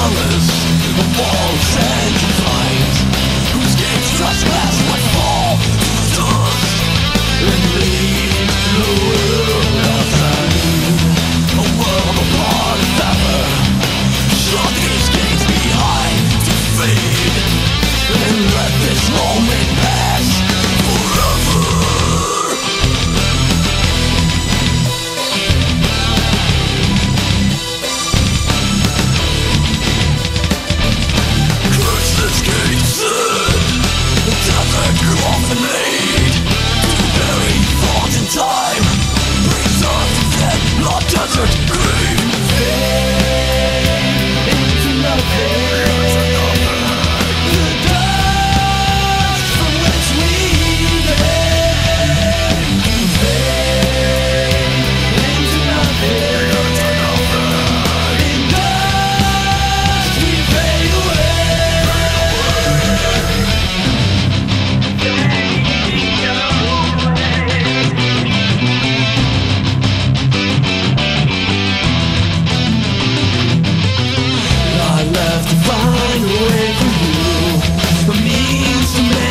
of walls and light Whose gates rush past fall to dust. And leave the Shut these gates behind to And let this moment desert She